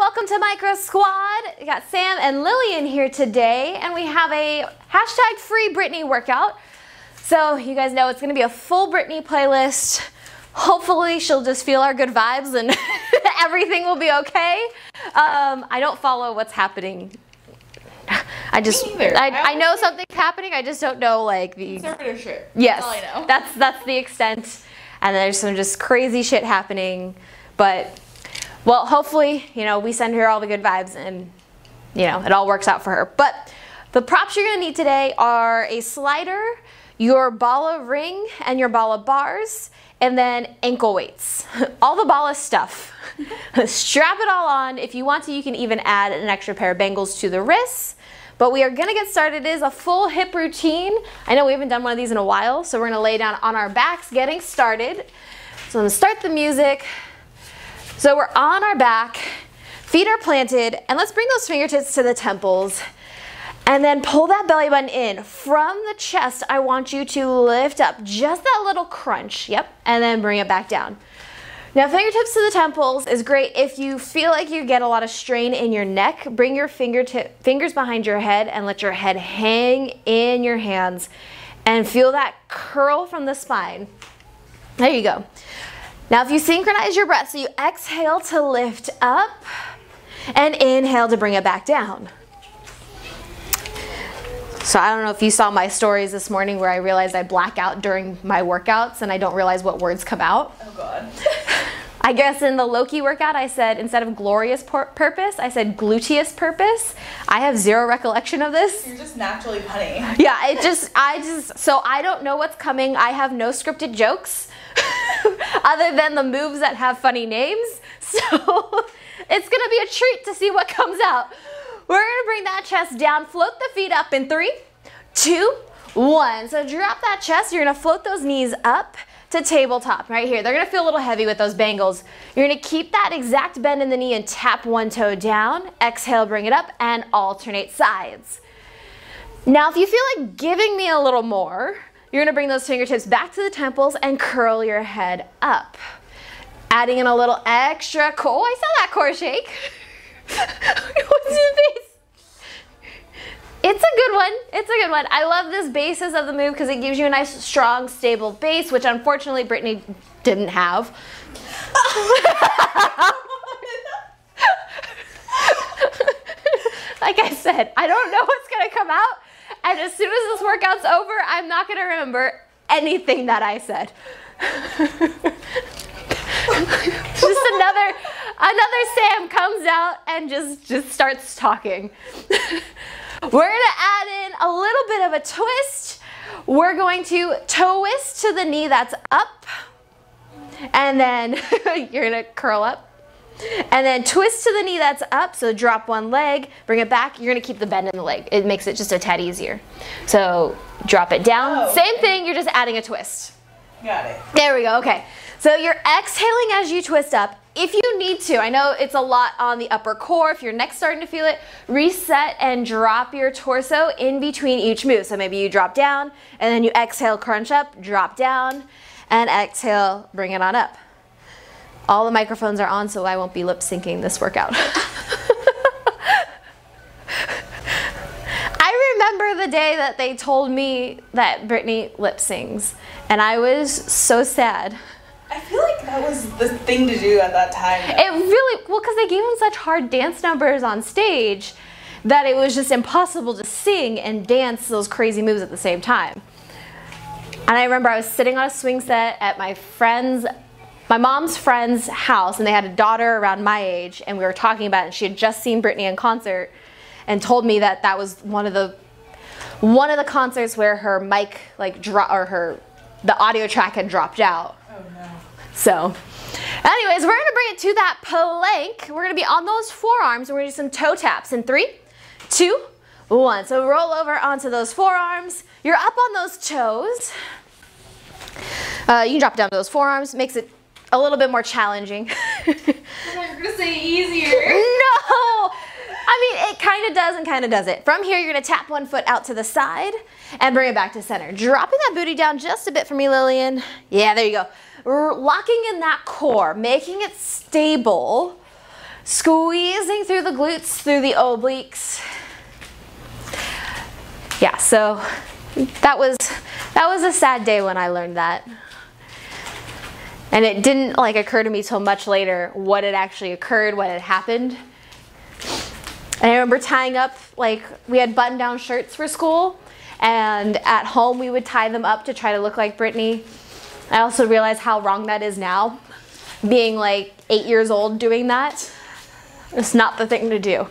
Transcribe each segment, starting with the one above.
welcome to Micro Squad. We got Sam and Lillian here today, and we have a hashtag free Britney workout. So you guys know it's gonna be a full Britney playlist. Hopefully she'll just feel our good vibes and everything will be okay. Um, I don't follow what's happening. I just. I, I I know something's happening. I just don't know like the Conservatorship. Yes, That's all I know. that's that's the extent, and there's some just crazy shit happening. But well, hopefully, you know, we send her all the good vibes, and you know, it all works out for her. But the props you're gonna need today are a slider, your Bala ring, and your Bala bars, and then ankle weights. all the Bala stuff. Strap it all on. If you want to, you can even add an extra pair of bangles to the wrists. But we are gonna get started. It is a full hip routine. I know we haven't done one of these in a while, so we're gonna lay down on our backs, getting started. So I'm gonna start the music. So we're on our back, feet are planted, and let's bring those fingertips to the temples. And then pull that belly button in. From the chest, I want you to lift up just that little crunch. Yep, and then bring it back down. Now, fingertips to the temples is great if you feel like you get a lot of strain in your neck. Bring your fingertip, fingers behind your head and let your head hang in your hands and feel that curl from the spine. There you go. Now, if you synchronize your breath, so you exhale to lift up and inhale to bring it back down. So I don't know if you saw my stories this morning where I realized I black out during my workouts and I don't realize what words come out. Oh god. I guess in the Loki workout, I said instead of glorious pur- purpose, I said gluteus purpose. I have zero recollection of this. You're just naturally funny. Yeah, it just, I just, so I don't know what's coming. I have no scripted jokes other than the moves that have funny names. So it's gonna be a treat to see what comes out. We're gonna bring that chest down, float the feet up in three, two, one. So drop that chest, you're gonna float those knees up to tabletop right here. They're gonna feel a little heavy with those bangles. You're gonna keep that exact bend in the knee and tap one toe down. Exhale, bring it up and alternate sides. Now, if you feel like giving me a little more, you're gonna bring those fingertips back to the temples and curl your head up. Adding in a little extra core. I saw that core shake. What's his face? It's a good one. It's a good one. I love this basis of the move because it gives you a nice, strong, stable base, which unfortunately Britney didn't have. like I said, I don't know what's gonna come out, and as soon as this workout's over, I'm not gonna remember anything that I said. just another another Sam comes out and just just starts talking. We're gonna add in a little bit of a twist. We're going to toe twist to the knee that's up, and then you're gonna curl up. And then twist to the knee that's up, so drop one leg, bring it back. You're gonna keep the bend in the leg. It makes it just a tad easier. So drop it down. Oh, Same okay. thing, you're just adding a twist. Got it. There we go, okay. So you're exhaling as you twist up. If you need to, I know it's a lot on the upper core. If your neck's starting to feel it, reset and drop your torso in between each move. So maybe you drop down and then you exhale, crunch up, drop down, and exhale, bring it on up. All the microphones are on, so I won't be lip syncing this workout. I remember the day that they told me that Britney lip sings, and I was so sad. I feel like that was the thing to do at that time. It really, well, because they gave them such hard dance numbers on stage that it was just impossible to sing and dance those crazy moves at the same time. And I remember I was sitting on a swing set at my friend's, my mom's friend's house, and they had a daughter around my age, and we were talking about it, and she had just seen Britney in concert and told me that that was one of the one of the concerts where her mic like drop or her the audio track had dropped out. Oh no. So, anyways, we're gonna bring it to that plank. We're gonna be on those forearms. We're gonna do some toe taps in three, two, one. So roll over onto those forearms. You're up on those toes. Uh, you can drop down to those forearms. Makes it a little bit more challenging. I thought you gonna say easier. no! I mean, it kind of does and kind of doesn't. From here, you're gonna tap one foot out to the side and bring it back to center. Dropping that booty down just a bit for me, Lillian. Yeah, there you go. R- locking in that core, making it stable squeezing through the glutes, through the obliques. Yeah, so that was that was a sad day when I learned that. And it didn't like occur to me till much later what had actually occurred, what had happened. And I remember tying up like we had button down shirts for school and at home we would tie them up to try to look like Britney. I also realized how wrong that is now. Being like eight years old doing that. It's not the thing to do.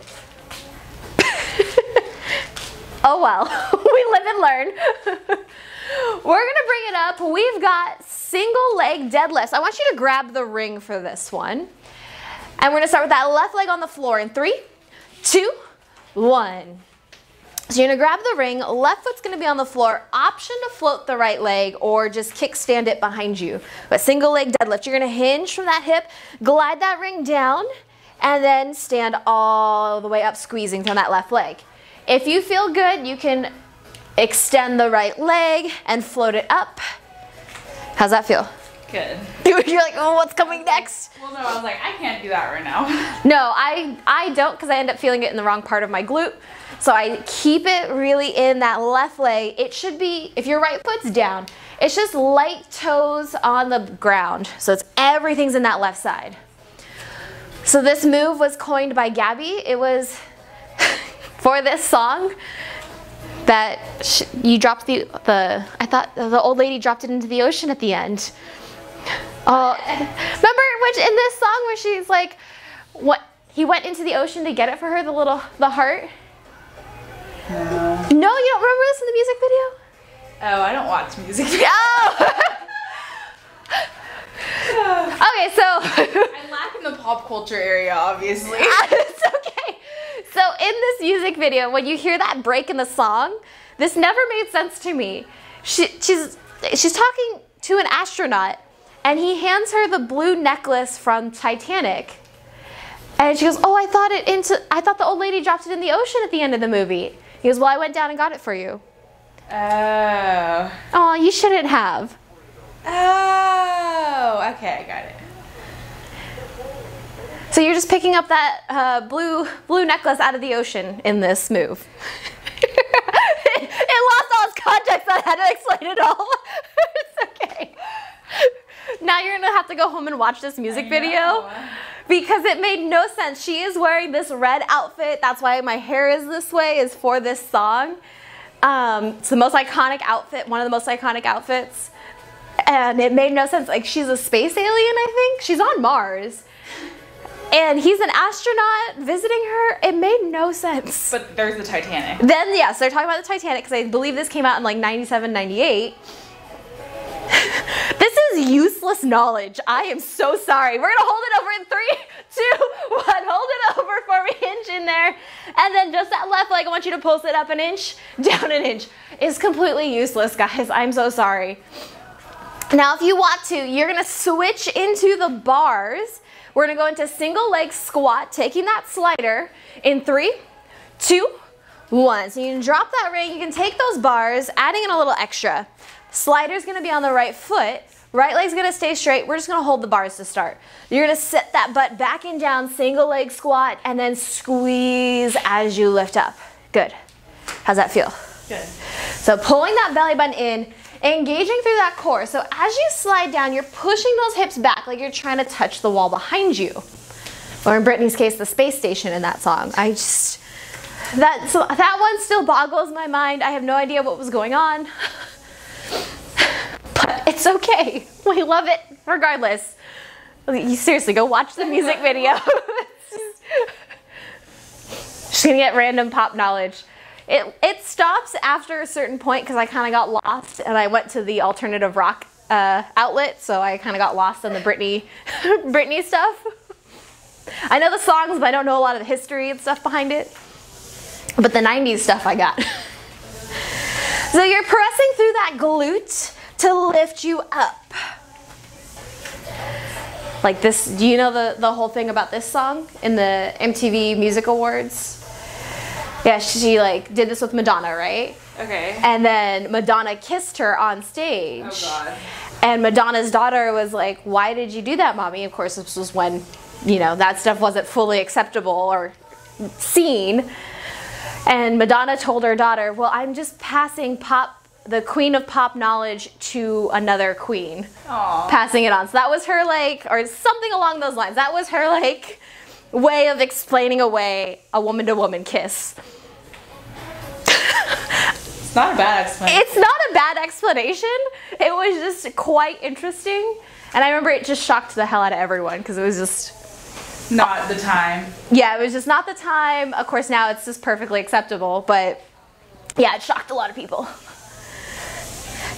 oh well, we live and learn. We're gonna bring it up. We've got single leg deadlifts. I want you to grab the ring for this one. And we're gonna start with that left leg on the floor in three, two, one. So you're gonna grab the ring, left foot's gonna be on the floor, option to float the right leg or just kickstand it behind you. But single leg deadlift, you're gonna hinge from that hip, glide that ring down, and then stand all the way up, squeezing from that left leg. If you feel good, you can extend the right leg and float it up. How's that feel? Good. You're like, oh, what's coming next? Well, no, I was like, I can't do that right now. No, I, I don't because I end up feeling it in the wrong part of my glute. So I keep it really in that left leg. It should be, if your right foot's down, it's just light toes on the ground. So it's everything's in that left side. So this move was coined by Gabby. It was for this song that sh you dropped the, the, I thought the old lady dropped it into the ocean at the end. Oh, remember which in this song where she's like, what, he went into the ocean to get it for her, the little, the heart? No, you don't remember this in the music video? Oh, I don't watch music. Oh! okay, so I lack in the pop culture area, obviously. it's okay. So in this music video, when you hear that break in the song, this never made sense to me. She, she's she's talking to an astronaut, and he hands her the blue necklace from Titanic. And she goes, "Oh, I thought it into I thought the old lady dropped it in the ocean at the end of the movie." He goes, "Well, I went down and got it for you." Oh. Oh, you shouldn't have. Oh. Okay, I got it. So you're just picking up that uh, blue blue necklace out of the ocean in this move. it, lost all its context. I had to explain it all. it's okay. Now you're gonna have to go home and watch this music video because it made no sense. She is wearing this red outfit. That's why my hair is this way. Is for this song. Um, it's the most iconic outfit. One of the most iconic outfits. And it made no sense. Like she's a space alien. I think she's on Mars and he's an astronaut visiting her. It made no sense. But there's the Titanic. Then, yes, they're talking about the Titanic because I believe this came out in like 97, 98. this is useless knowledge. I am so sorry. We're gonna hold it over in three, two, one. Hold it over for me, inch in there. And then just that left leg, I want you to pulse it up an inch, down an inch. It's completely useless, guys. I'm so sorry. Now, if you want to, you're gonna switch into the bars we're gonna go into single leg squat, taking that slider in three, two, one. So you can drop that ring, you can take those bars, adding in a little extra. Slider's gonna be on the right foot, right leg's gonna stay straight. We're just gonna hold the bars to start. You're gonna sit that butt back and down, single leg squat, and then squeeze as you lift up. Good. How's that feel? Good. So pulling that belly button in, engaging through that core. So as you slide down, you're pushing those hips back like you're trying to touch the wall behind you. Or in Britney's case, the space station in that song. I just, that, so that one still boggles my mind. I have no idea what was going on. But it's okay. We love it regardless. You seriously, go watch the music video. Just gonna get random pop knowledge. It, it stops after a certain point because I kind of got lost and I went to the alternative rock uh, outlet, so I kind of got lost in the Britney, Britney stuff. I know the songs, but I don't know a lot of the history and stuff behind it. But the 90s stuff I got. so you're pressing through that glute to lift you up. Like this, do you know the, the whole thing about this song in the MTV Music Awards? Yeah, she like did this with Madonna, right? Okay. And then Madonna kissed her on stage. Oh God. And Madonna's daughter was like, "Why did you do that, mommy?" Of course, this was when you know, that stuff wasn't fully acceptable or seen. And Madonna told her daughter, Well, I'm just passing pop, the queen of pop knowledge to another queen. Aw. Passing it on. So that was her, like, or something along those lines. That was her, like, way of explaining away a woman to woman kiss. It's not a bad explanation. It's not a bad explanation. It was just quite interesting. And I remember it just shocked the hell out of everyone because it was just, not the time. yeah, it was just not the time. Of course, now it's just perfectly acceptable, but yeah, it shocked a lot of people.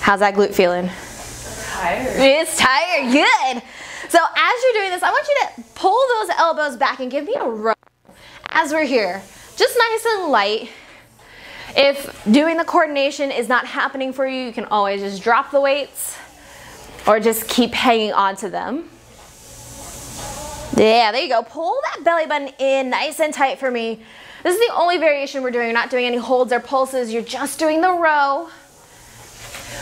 How's that glute feeling? Tired. It's tired. Good. So as you're doing this, I want you to pull those elbows back and give me a row as we're here. Just nice and light. If doing the coordination is not happening for you, you can always just drop the weights or just keep hanging on to them. Yeah, there you go. Pull that belly button in nice and tight for me. This is the only variation we're doing. You're not doing any holds or pulses. You're just doing the row.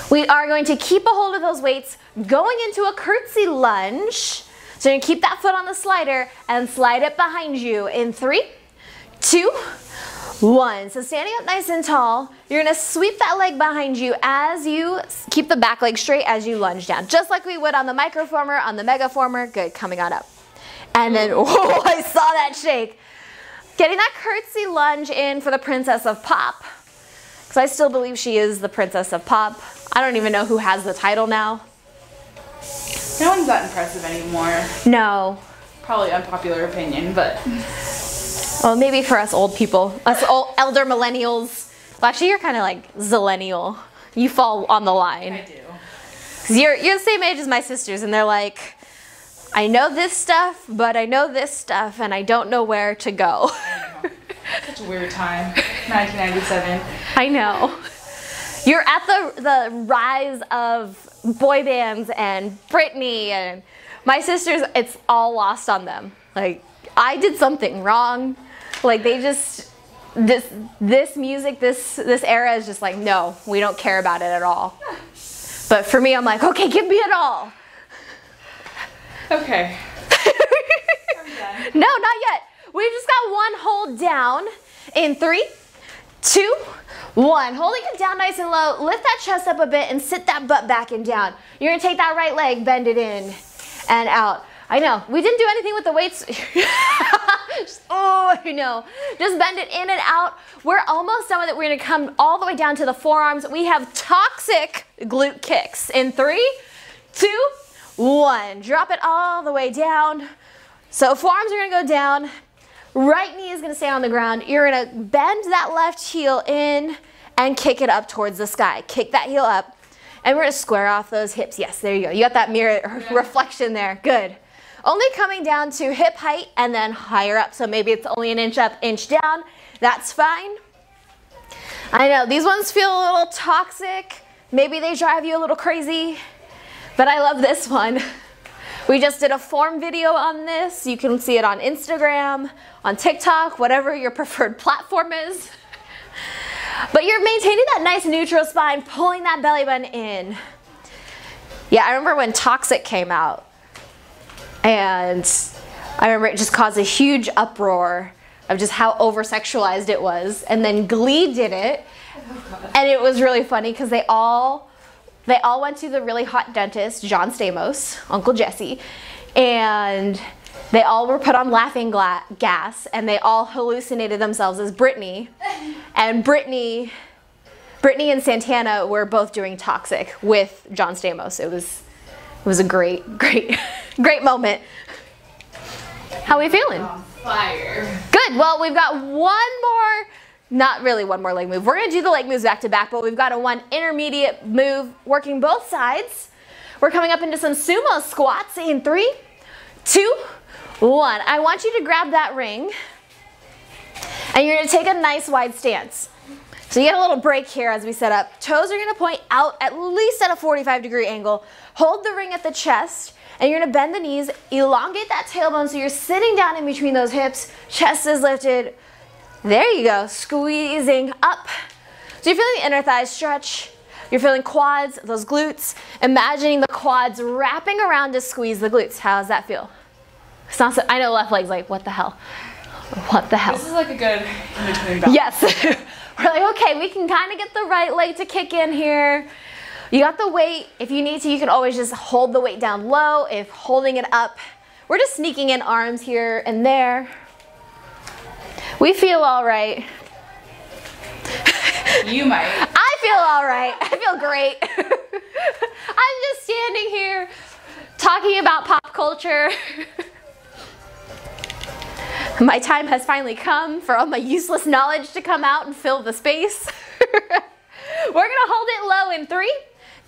We are going to keep a hold of those weights going into a curtsy lunge. So you're gonna keep that foot on the slider and slide it behind you in three, two, one. So standing up nice and tall, you're gonna sweep that leg behind you as you keep the back leg straight as you lunge down, just like we would on the microformer, on the megaformer. Good, coming on up. And then, oh, I saw that shake. Getting that curtsy lunge in for the Princess of Pop. Because I still believe she is the Princess of Pop. I don't even know who has the title now. No one's that impressive anymore. No. Probably unpopular opinion, but Well, maybe for us old people, us old, elder millennials. Well, actually, you're kind of like zillennial. You fall on the line. I do. 'Cause you're, you're the same age as my sisters, and they're like, I know this stuff, but I know this stuff, and I don't know where to go. Such a weird time. 1997. I know. You're at the the rise of boy bands and Britney and my sisters. It's all lost on them. Like I did something wrong. Like they just this this music this this era is just like no, we don't care about it at all. But for me, I'm like okay, give me it all. Okay. No, not yet. We've just got one hold down in three, two, one. Holding it down nice and low. Lift that chest up a bit and sit that butt back and down. You're gonna take that right leg, bend it in and out. I know, we didn't do anything with the weights. Just- oh, I know. Just bend it in and out. We're almost done with it. We're gonna come all the way down to the forearms. We have toxic glute kicks in three, two, one. Drop it all the way down. So forearms are gonna go down. Right knee is gonna stay on the ground. You're gonna bend that left heel in and kick it up towards the sky. Kick that heel up. And we're gonna square off those hips. Yes, there you go. You got that mirror reflection there. Good. Only coming down to hip height and then higher up. So maybe it's only an inch up, inch down. That's fine. I know these ones feel a little toxic. Maybe they drive you a little crazy, but I love this one. We just did a form video on this. You can see it on Instagram, on TikTok, whatever your preferred platform is. But you're maintaining that nice neutral spine, pulling that belly button in. Yeah, I remember when Toxic came out, and I remember it just caused a huge uproar of just how over sexualized it was. And then Glee did it, and it was really funny because they all they all went to the really hot dentist, John Stamos, Uncle Jesse, and they all were put on laughing gas, and they all hallucinated themselves as Britney, and Britney, Britney and Santana were both doing Toxic with John Stamos. It was it was a great, great, great moment. How are we feeling? On fire. Good. Well, we've got one more, not really one more leg move. We're to do the leg moves back to back, but we've got a one intermediate move working both sides. We're coming up into some sumo squats in three, two, one. I want you to grab that ring and you're to take a nice wide stance. So you get a little break here as we set up. Toes are to point out at least at a 45 degree angle. Hold the ring at the chest and you're to bend the knees, elongate that tailbone so you're sitting down in between those hips. Chest is lifted. There you go, squeezing up. So you're feeling the inner thighs stretch. You're feeling quads, those glutes. Imagining the quads wrapping around to squeeze the glutes. How does that feel? It's not so, I know left leg's like, what the hell? What the hell? This is like a good in between balance. Yes. We're like, okay, we can kind of get the right leg to kick in here. You got the weight. If you need to, you can always just hold the weight down low. If holding it up, we're just sneaking in arms here and there. We feel all right. You might. I feel all right. I feel great. I'm just standing here talking about pop culture. my time has finally come for all my useless knowledge to come out and fill the space. We're gonna hold it low in three,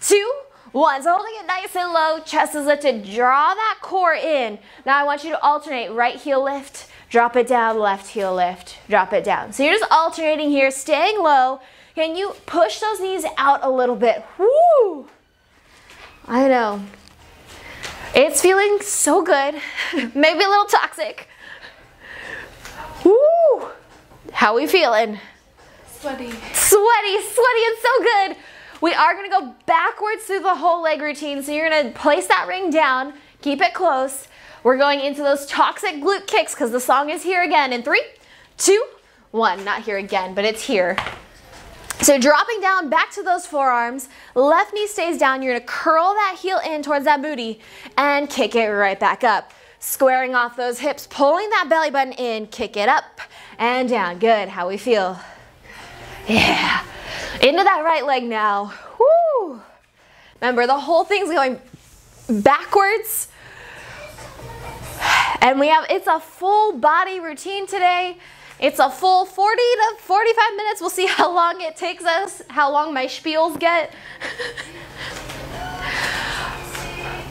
two, one. So holding it nice and low, chest is lifted, draw that core in. Now I want you to alternate right heel lift, drop it down, left heel lift, drop it down. So you're just alternating here, staying low. Can you push those knees out a little bit? Woo! I know. It's feeling so good. Maybe a little toxic. Woo! How are we feeling? Sweaty. Sweaty, sweaty, and so good. We are gonna go backwards through the whole leg routine. So you're gonna place that ring down, keep it close. We're going into those toxic glute kicks because the song is here again in three, two, one. Not here again, but it's here. So dropping down back to those forearms, left knee stays down. You're gonna curl that heel in towards that booty and kick it right back up. Squaring off those hips, pulling that belly button in, kick it up and down. Good, how we feel. Yeah. Into that right leg now. Woo. Remember, the whole thing's going backwards. And we have, it's a full body routine today. It's a full 40 to 45 minutes. We'll see how long it takes us, how long my spiels get.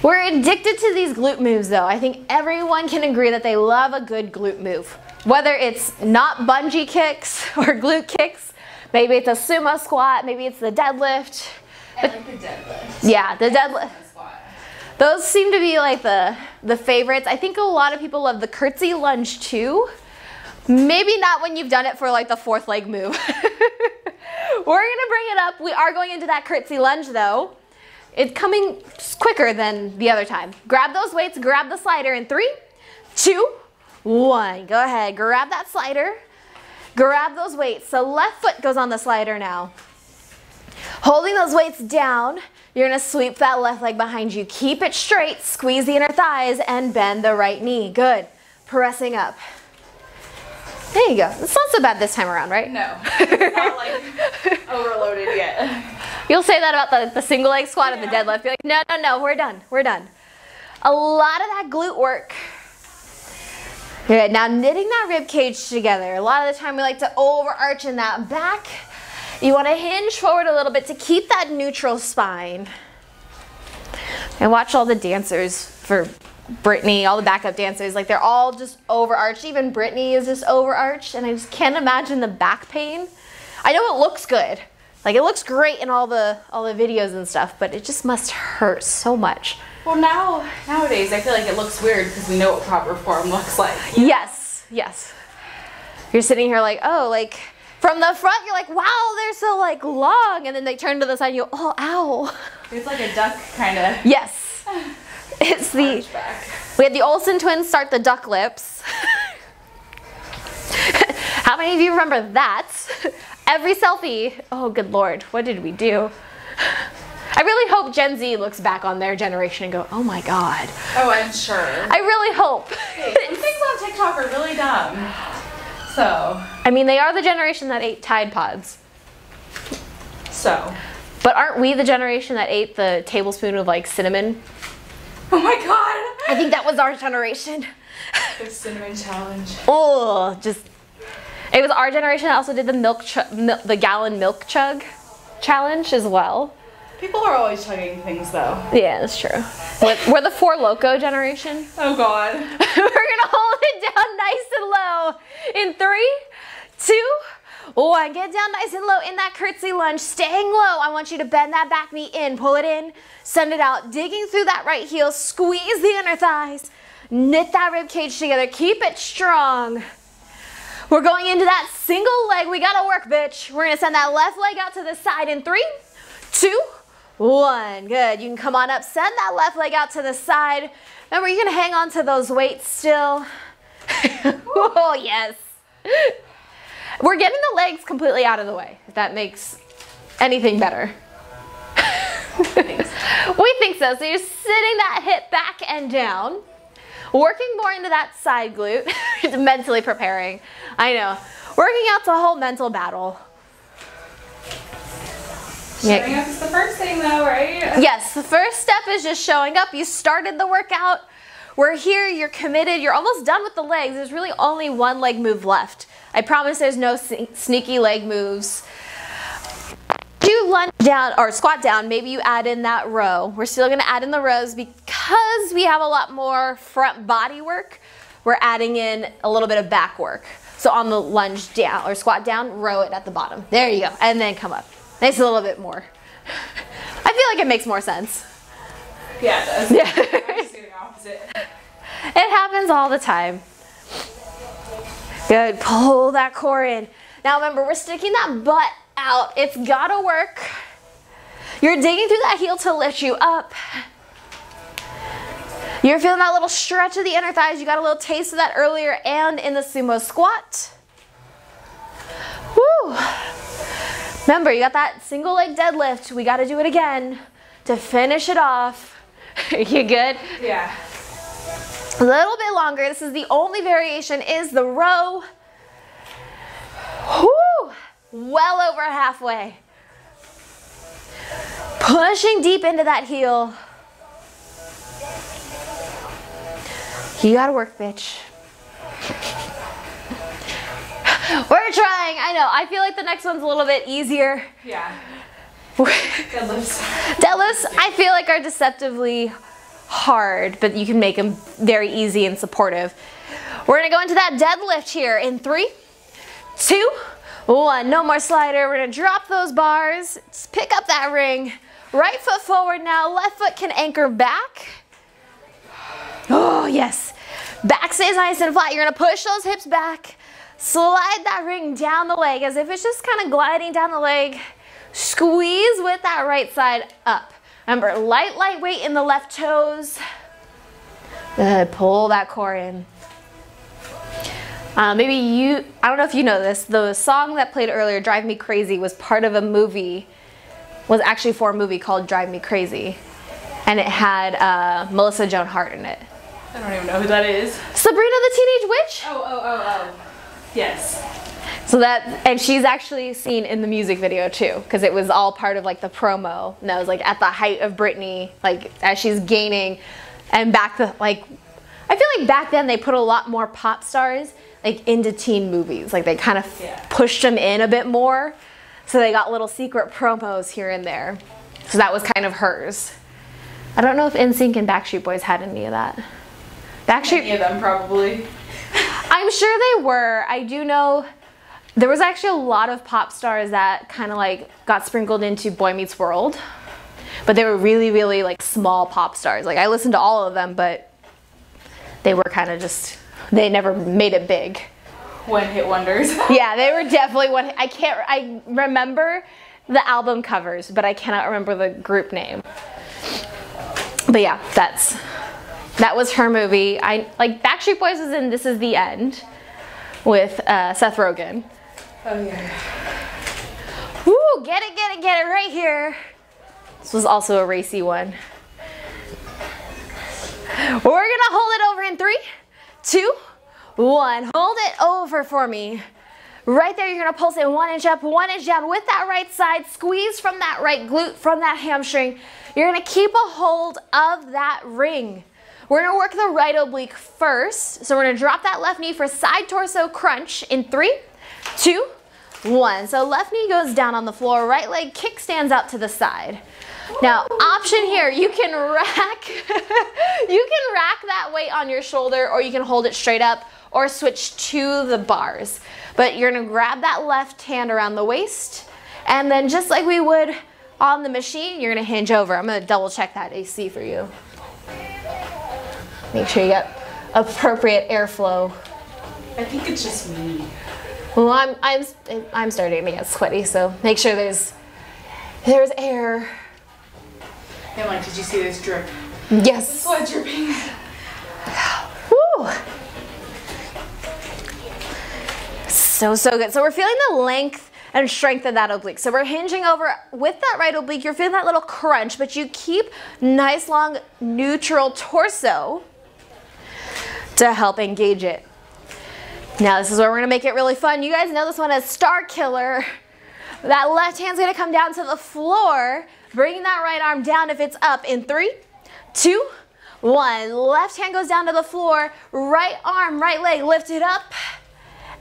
We're addicted to these glute moves though. I think everyone can agree that they love a good glute move. Whether it's not bungee kicks or glute kicks, maybe it's a sumo squat, maybe it's the deadlift. I like the deadlift. Yeah, the deadlift. Those seem to be like the, the favorites. I think a lot of people love the curtsy lunge too. Maybe not when you've done it for like the fourth leg move. We're gonna bring it up. We are going into that curtsy lunge though. It's coming quicker than the other time. Grab those weights, grab the slider in three, two, one. Go ahead, grab that slider, grab those weights. So left foot goes on the slider now. Holding those weights down, you're gonna sweep that left leg behind you. Keep it straight, squeeze the inner thighs, and bend the right knee. Good. Pressing up. There you go. It's not so bad this time around, right? No. Not like overloaded yet. You'll say that about the, the single leg squat and the deadlift. You're like, no, no, no, we're done. We're done. A lot of that glute work. Good. Now knitting that rib cage together. A lot of the time we like to overarch in that back. You want to hinge forward a little bit to keep that neutral spine. And watch all the dancers for Britney, all the backup dancers, like they're all just overarched. Even Britney is just overarched, and I just can't imagine the back pain. I know it looks good, like it looks great in all the all the videos and stuff, but it just must hurt so much. Well, now nowadays I feel like it looks weird because we know what proper form looks like. Yes, yes. You're sitting here like, oh, like from the front, you're like, wow, they're so like long, and then they turn to the side, and you, go, oh, ow. It's like a duck kind of. Yes, it's the. We had the Olsen twins start the duck lips. How many of you remember that? Every selfie. Oh, good lord, what did we do? I really hope Gen Z looks back on their generation and go, oh my god. Oh, I'm sure. I really hope. Hey, some things on TikTok are really dumb. So, I mean, they are the generation that ate Tide Pods. so. But aren't we the generation that ate the tablespoon of like cinnamon? Oh my god. I think that was our generation. The cinnamon challenge. Oh, just it was our generation that also did the milk, mil- the gallon milk chug challenge as well. People are always chugging things though. Yeah, that's true. We're, we're the Four Loko generation. Oh god. we're gonna hold it down nice and low in three, two, one. Get down nice and low in that curtsy lunge, staying low. I want you to bend that back knee in, pull it in, send it out, digging through that right heel, squeeze the inner thighs, knit that rib cage together, keep it strong. We're going into that single leg. We gotta work, bitch. We're gonna send that left leg out to the side in three, two, one. Good. You can come on up, send that left leg out to the side. Remember, you can hang on to those weights still. oh, yes. We're getting the legs completely out of the way, if that makes anything better. we think so. So you're sitting that hip back and down, working more into that side glute, mentally preparing. I know. Working out's a whole mental battle. Showing up is the first thing though, right? Yes, the first step is just showing up. You started the workout. We're here, you're committed, you're almost done with the legs. There's really only one leg move left. I promise there's no sneaky leg moves. Do lunge down or squat down, maybe you add in that row. We're still gonna add in the rows because we have a lot more front body work. We're adding in a little bit of back work. So on the lunge down or squat down, row it at the bottom. There you go, and then come up. Nice a little bit more. I feel like it makes more sense. Yeah, it does. Yeah. I'm just doing opposite. It happens all the time. Good, pull that core in. Now remember, we're sticking that butt out. It's gotta work. You're digging through that heel to lift you up. You're feeling that little stretch of the inner thighs. You got a little taste of that earlier and in the sumo squat. Woo! Remember, you got that single leg deadlift. We got to do it again to finish it off. you good? Yeah. A little bit longer. This is the only variation is the row. Whoo! Well over halfway. Pushing deep into that heel. You gotta work, bitch. We're trying. I know. I feel like the next one's a little bit easier. Yeah. Deadlifts. Deadlifts, I feel like are deceptively hard, but you can make them very easy and supportive. We're gonna go into that deadlift here in three, two, one. No more slider. We're gonna drop those bars. Just pick up that ring. Right foot forward now. Left foot can anchor back. Oh, yes. Back stays nice and flat. You're gonna push those hips back. Slide that ring down the leg as if it's just kind of gliding down the leg. Squeeze with that right side up. Remember, light, light weight in the left toes. Good, pull that core in. Uh, maybe you, I don't know if you know this, the song that played earlier, Drive Me Crazy, was part of a movie, was actually for a movie called Drive Me Crazy. And it had uh, Melissa Joan Hart in it. I don't even know who that is. Sabrina the Teenage Witch? Oh, oh, oh, oh. Yes. So that, and she's actually seen in the music video too, because it was all part of like the promo. And that was like at the height of Britney, like as she's gaining, and back the like, I feel like back then they put a lot more pop stars like into teen movies. Like they kind of Yeah. pushed them in a bit more, so they got little secret promos here and there. So that was kind of hers. I don't know if NSYNC and Backstreet Boys had any of that. Backstreet, Any of them probably. I'm sure they were. I do know there was actually a lot of pop stars that kind of like got sprinkled into Boy Meets World, but they were really, really like small pop stars. Like I listened to all of them, but they were kind of just they never made it big. One hit wonders. Yeah, they were definitely one. I can't. I remember the album covers, but I cannot remember the group name. But yeah, that's that was her movie. I like Backstreet Boys was in This Is the End with uh, Seth Rogen. oh yeah. Woo! Get it, get it, get it right here. This was also a racy one. We're gonna hold it over in three, two, one. Hold it over for me. Right there, you're gonna pulse it one inch up, one inch down with that right side. Squeeze from that right glute, from that hamstring. You're gonna keep a hold of that ring. We're gonna work the right oblique first. So we're gonna drop that left knee for side torso crunch in three, two, one. So left knee goes down on the floor, right leg kick stands out to the side. Now, option here, you can rack, you can rack that weight on your shoulder or you can hold it straight up or switch to the bars. But you're gonna grab that left hand around the waist and then just like we would on the machine, you're gonna hinge over. I'm gonna double check that AC for you. Make sure you get appropriate airflow. I think it's just me. Well, I'm, I'm, I'm starting to get sweaty, so make sure there's, there's air. Hey, Mike, did you see this drip? Yes. The sweat dripping. Woo! So, so good. So we're feeling the length and strength of that oblique. So we're hinging over with that right oblique. You're feeling that little crunch, but you keep nice long neutral torso to help engage it. Now this is where we're gonna make it really fun. You guys know this one as Star Killer. That left hand's gonna come down to the floor, bringing that right arm down if it's up in three, two, one. Left hand goes down to the floor, right arm, right leg, lift it up,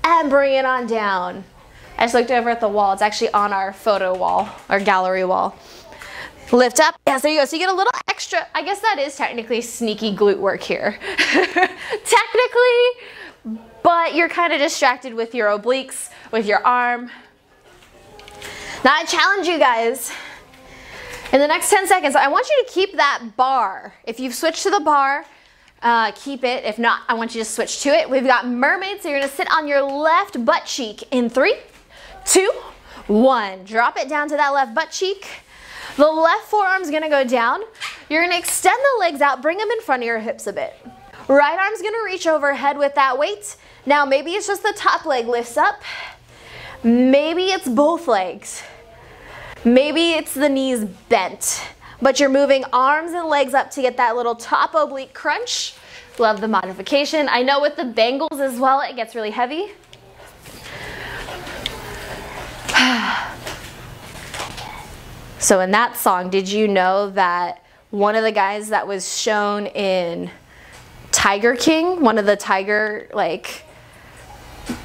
and bring it on down. I just looked over at the wall. It's actually on our photo wall, our gallery wall. Lift up. Yes, there you go. So you get a little extra, I guess that is technically sneaky glute work here. technically, but you're kind of distracted with your obliques, with your arm. Now I challenge you guys, in the next 10 seconds, I want you to keep that bar. If you've switched to the bar, uh, keep it. If not, I want you to switch to it. We've got mermaid, so you're gonna sit on your left butt cheek in three, two, one. Drop it down to that left butt cheek. The left forearm's gonna go down. You're gonna extend the legs out, bring them in front of your hips a bit. Right arm's gonna reach overhead with that weight. Now maybe it's just the top leg lifts up. Maybe it's both legs. Maybe it's the knees bent, but you're moving arms and legs up to get that little top oblique crunch. Love the modification. I know with the bangles as well, it gets really heavy. so in that song, did you know that one of the guys that was shown in Tiger King, one of the tiger like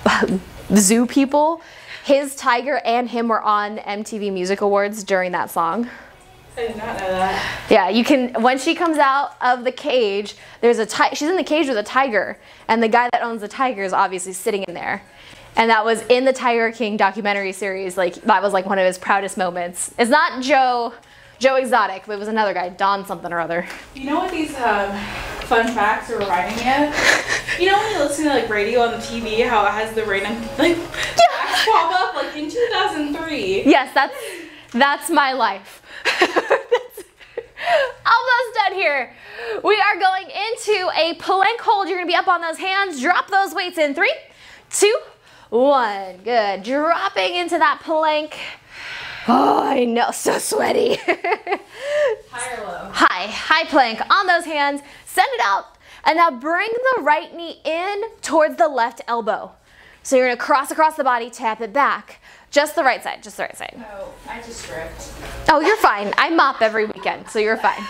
zoo people, his tiger and him were on MTV Music Awards during that song. I did not know that. Yeah, you can when she comes out of the cage, there's a ti- she's in the cage with a tiger and the guy that owns the tiger is obviously sitting in there. And that was in the Tiger King documentary series. Like that was like one of his proudest moments. It's not Joe Joe Exotic, but it was another guy, Don something or other. You know what these um, fun facts are reminding me of? You know when you listen to like radio on the TV, how it has the random like facts pop up like in 2003. Yes, that's that's my life. Almost done here. We are going into a plank hold. You're gonna be up on those hands. Drop those weights in three, two, one. Good. Dropping into that plank. Oh, I know, so sweaty. High or low? High, high plank on those hands. Send it out. And now bring the right knee in towards the left elbow. So you're gonna cross across the body, tap it back. Just the right side, just the right side. Oh, I just stripped. Oh, you're fine. I mop every weekend, so you're fine.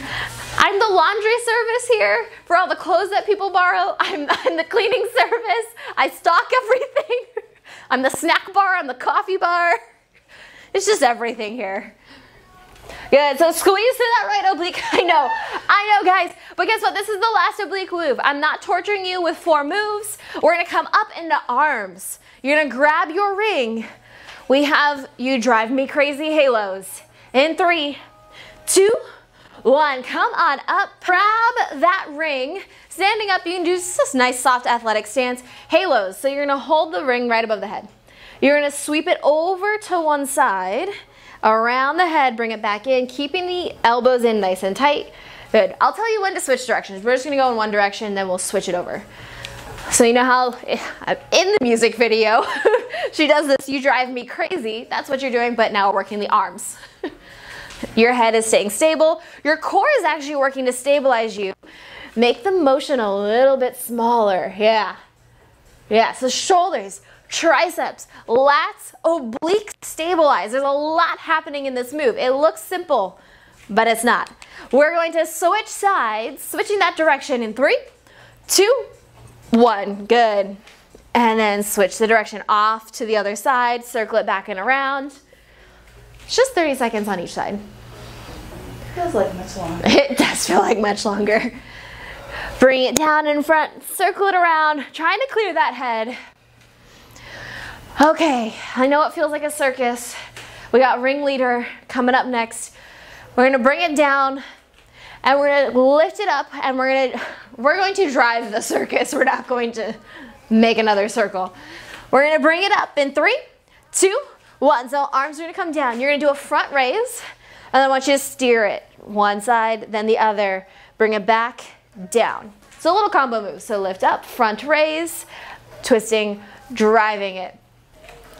I'm the laundry service here for all the clothes that people borrow. I'm, I'm the cleaning service. I stock everything. I'm the snack bar. I'm the coffee bar. It's just everything here. Good, so squeeze through that right oblique. I know, I know guys, but guess what? This is the last oblique move. I'm not torturing you with four moves. We're gonna come up into arms. You're gonna grab your ring. We have You Drive Me Crazy Halos. In three, two, one. Come on up, grab that ring. Standing up, you can do just this nice soft athletic stance. Halos, so you're gonna hold the ring right above the head. You're gonna sweep it over to one side, around the head, bring it back in, keeping the elbows in nice and tight. Good. I'll tell you when to switch directions. We're just gonna go in one direction, then we'll switch it over. So you know how in the music video, she does this, you drive me crazy. That's what you're doing, but now we're working the arms. Your head is staying stable. Your core is actually working to stabilize you. Make the motion a little bit smaller. Yeah. Yeah, so shoulders, triceps, lats, obliques stabilize. There's a lot happening in this move. It looks simple, but it's not. We're going to switch sides, switching that direction in three, two, one. Good. And then switch the direction off to the other side, circle it back and around. It's just 30 seconds on each side. Feels like much longer. It does feel like much longer. Bring it down in front, circle it around, trying to clear that head. Okay, I know it feels like a circus. We got ringleader coming up next. We're gonna bring it down and we're gonna lift it up and we're gonna we're going to drive the circus. We're not going to make another circle. We're gonna bring it up in three, two, one. So arms are gonna come down. You're gonna do a front raise and then I want you to steer it one side, then the other. Bring it back, down. So a little combo move. So lift up, front raise, twisting, driving it.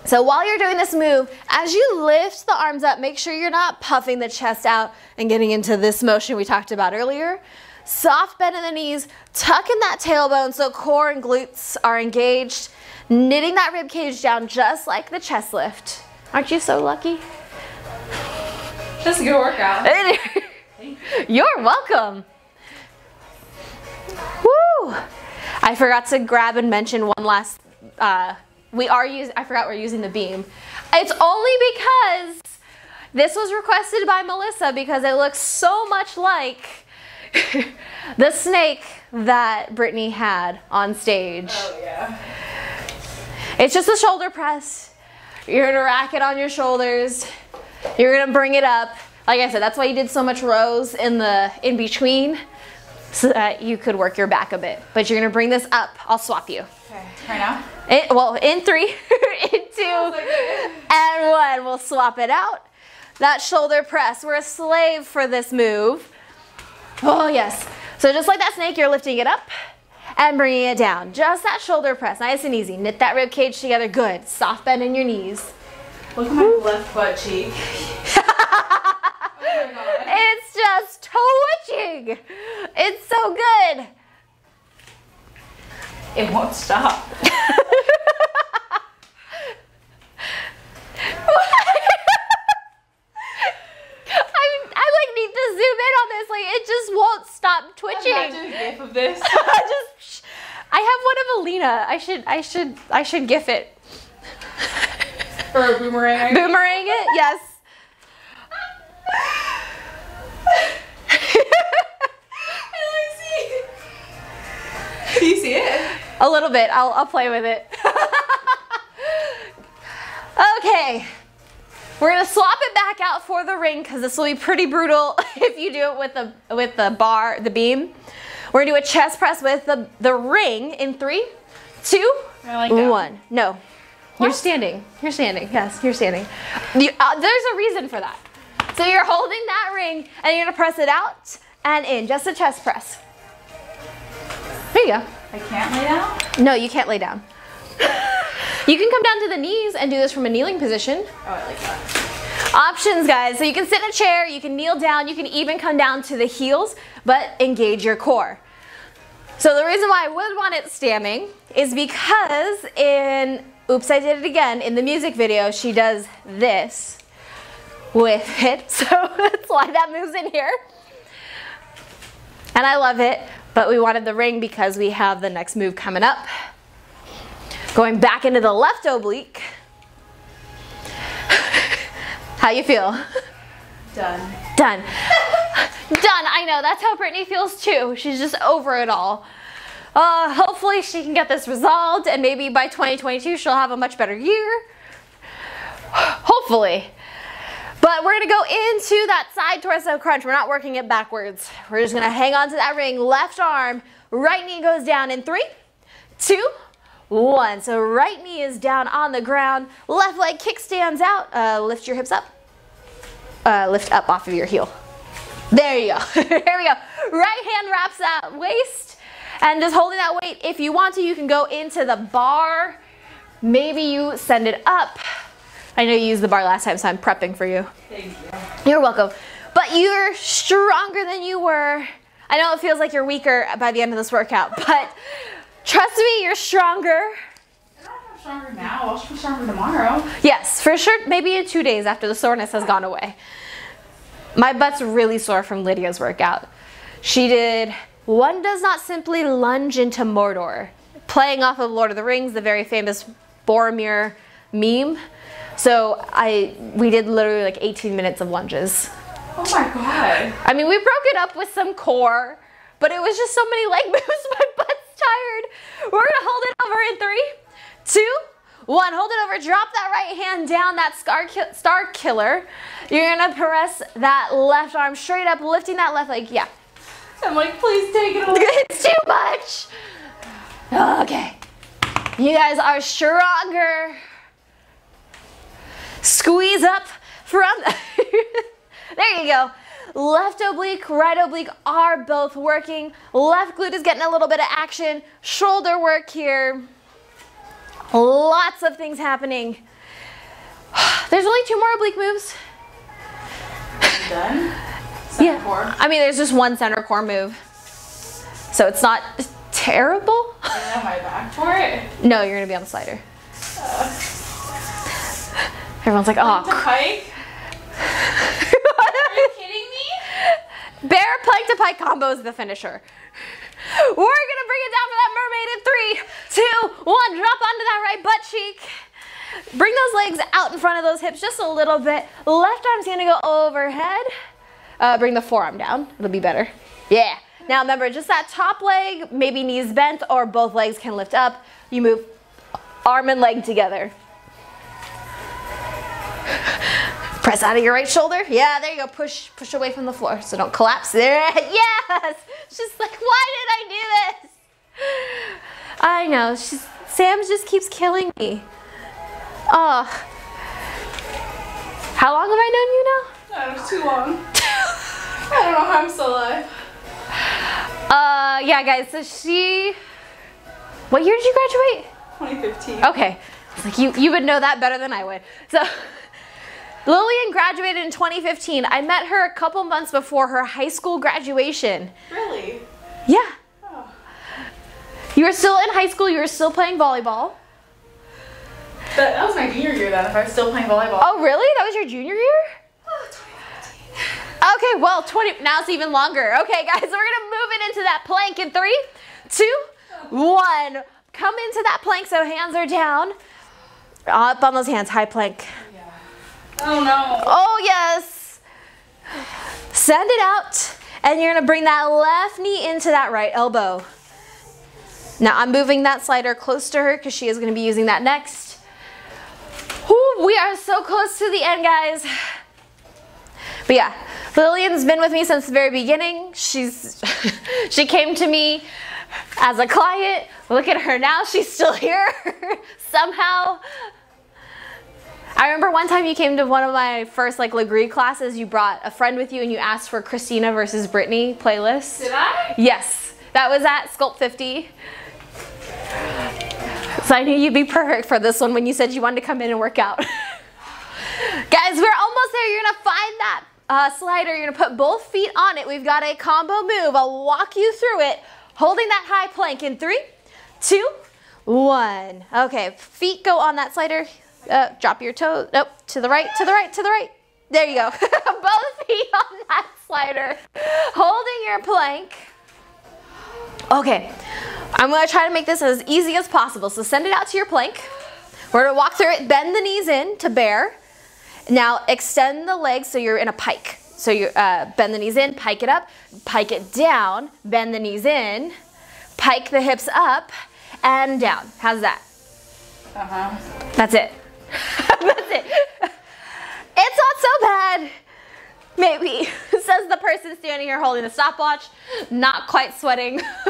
So while you're doing this move, as you lift the arms up, make sure you're not puffing the chest out and getting into this motion we talked about earlier. Soft bend in the knees, tuck in that tailbone so core and glutes are engaged, knitting that rib cage down just like the chest lift. Aren't you so lucky? Just a good workout. You're welcome. Woo! I forgot to grab and mention one last. Uh, we are using. I forgot we're using the beam. It's only because this was requested by Melissa because it looks so much like the snake that Britney had on stage. Oh yeah. It's just a shoulder press. You're gonna rack it on your shoulders. You're gonna bring it up. Like I said, that's why you did so much rows in the in between so that you could work your back a bit. But you're gonna bring this up. I'll swap you. Okay. Right now. In, well, in three, in two, and one. We'll swap it out. That shoulder press. We're a slave for this move. Oh, yes. So just like that snake, you're lifting it up and bringing it down. Just that shoulder press, nice and easy. Knit that rib cage together, good. Soft bend in your knees. Look at my left butt cheek. oh. It's just twitching. It's so good. It won't stop. I, I like need to zoom in on this. Like it just won't stop twitching. Imagine a gif of this. just, I have one of Alina. I should, I should, I should gif it. or a boomerang. Boomerang it, yes. Do you see it? A little bit. I'll, I'll play with it. okay. We're gonna swap it back out for the ring because this will be pretty brutal if you do it with the with the bar, the beam. We're gonna do a chest press with the, the ring in three, two, like one. No. You're standing. You're standing. Yes, you're standing. You, uh, there's a reason for that. So you're holding that ring and you're gonna press it out and in, just a chest press. There you go. I can't lay down? No, you can't lay down. you can come down to the knees and do this from a kneeling position. Oh, I like that. Options, guys. So you can sit in a chair, you can kneel down, you can even come down to the heels, but engage your core. So the reason why I would want it standing is because in Oops, I Did It Again, in the music video, she does this with it. So that's why that moves in here. And I love it, but we wanted the ring because we have the next move coming up. Going back into the left oblique. How you feel? Done. Done. Done. I know. That's how Britney feels too. She's just over it all. Uh, hopefully she can get this resolved and maybe by 2022 she'll have a much better year. Hopefully. But we're gonna go into that side torso crunch. We're not working it backwards. We're just gonna hang on to that ring. Left arm, right knee goes down in three, two, one. So right knee is down on the ground. Left leg kickstands out. Uh, lift your hips up. Uh, lift up off of your heel. There you go. Here we go. Right hand wraps that waist and just holding that weight. If you want to, you can go into the bar. Maybe you send it up. I know you used the bar last time, so I'm prepping for you. Thank you. You're welcome. But you're stronger than you were. I know it feels like you're weaker by the end of this workout, but trust me, you're stronger. I don't know if I'm stronger now. I'll be stronger tomorrow. Yes, for sure. Maybe in two days after the soreness has gone away. My butt's really sore from Lydia's workout. She did One Does Not Simply Lunge into Mordor, playing off of Lord of the Rings, the very famous Boromir meme. So I we did literally like 18 minutes of lunges. Oh my god. I mean, we broke it up with some core, but it was just so many leg moves. My butt's tired. We're gonna hold it over in three, two, one. Hold it over. Drop that right hand down. That scar ki- star killer. You're gonna press that left arm straight up, lifting that left leg. Yeah, I'm like, please take it away. it's too much. Okay, you guys are stronger. Squeeze up from. there you go. Left oblique, right oblique are both working. Left glute is getting a little bit of action. Shoulder work here. Lots of things happening. There's only two more oblique moves. Done? Center yeah. core. I mean, there's just one center core move. So it's not terrible. On my back for it. No, you're gonna be on the slider. Uh. Everyone's like, oh. pike? Are you kidding me? Bear plank to pike combo is the finisher. We're gonna bring it down for that mermaid in three, two, one. Drop onto that right butt cheek. Bring those legs out in front of those hips just a little bit. Left arm's gonna go overhead. Uh, bring the forearm down. It'll be better. Yeah. Now remember, just that top leg, maybe knees bent or both legs can lift up. You move arm and leg together. Press out of your right shoulder. Yeah, there you go. Push, push away from the floor so don't collapse. There, yes. She's like, why did I do this? I know. She's Sam just keeps killing me. Oh. How long have I known you now? Was too long. I don't know how I'm still alive. Uh, yeah, guys. So she. What year did you graduate? 2015. Okay. It's like you you would know that better than I would. So Lillian graduated in 2015. I met her a couple months before her high school graduation. Really? Yeah. Oh. You were still in high school, you were still playing volleyball. That, that was my junior year then, if I was still playing volleyball. Oh, really? That was your junior year? Oh, 2015. Okay, well, 20 now it's even longer. Okay, guys, we're gonna move it into that plank in three, two, one. Come into that plank so hands are down. Up on those hands, high plank. Oh no. Oh, yes. Send it out, and you're gonna bring that left knee into that right elbow. Now I'm moving that slider close to her because she is gonna be using that next. We are so close to the end, guys. But yeah, Lillian's been with me since the very beginning. She's she came to me as a client. Look at her now, she's still here somehow. I remember one time you came to one of my first like Lagree classes, you brought a friend with you and you asked for Christina versus Britney playlist. Did I? Yes, that was at Sculpt 50. So I knew you'd be perfect for this one when you said you wanted to come in and work out. Guys, we're almost there. You're gonna find that uh, slider. You're gonna put both feet on it. We've got a combo move. I'll walk you through it, holding that high plank in three, two, one. Okay, feet go on that slider. Uh, drop your toe. Nope, to the right, to the right, to the right. There you go. both feet on that slider, holding your plank. Okay, I'm gonna try to make this as easy as possible. So send it out to your plank. We're gonna walk through it, bend the knees in to bear. Now extend the legs so you're in a pike. So you uh, bend the knees in, pike it up, pike it down, bend the knees in, pike the hips up and down. How's that? Uh-huh. That's it. That's it. It's not so bad. Maybe, says the person standing here holding the stopwatch, not quite sweating.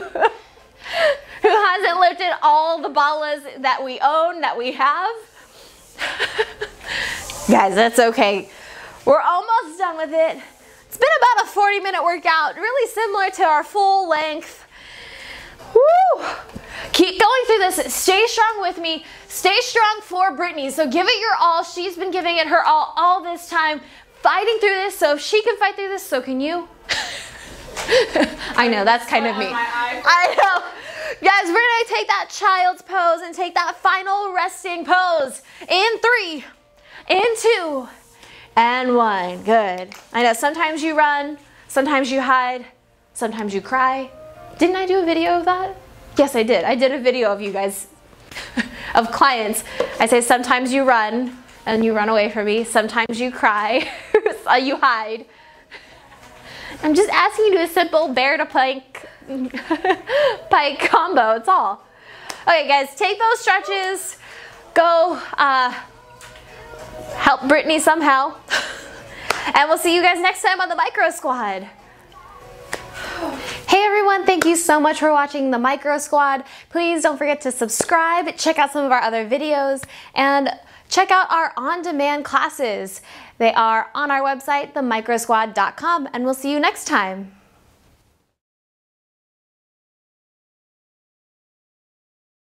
Who hasn't lifted all the Balas that we own, that we have? Guys, that's okay. We're almost done with it. It's been about a 40 minute workout, really similar to our full length. Woo! Keep going through this. Stay strong with me. Stay strong for Britney. So give it your all. She's been giving it her all all this time, fighting through this. So if she can fight through this, so can you. I know, that's kind of me. on my eye. I know. Guys, we're gonna take that child's pose and take that final resting pose in three, in two, and one. Good. I know sometimes you run, sometimes you hide, sometimes you cry. Didn't I do a video of that? Yes, I did. I did a video of you guys, of clients. I say sometimes you run and you run away from me, sometimes you cry, you hide. I'm just asking you to a simple bear to plank pike combo. It's all. Okay, guys, take those stretches. Go uh, help Britney somehow. and we'll see you guys next time on the Micro Squad. Hey everyone, thank you so much for watching the Micro Squad. Please don't forget to subscribe, check out some of our other videos, and check out our on-demand classes. They are on our website, themicrosquad.com, and we'll see you next time.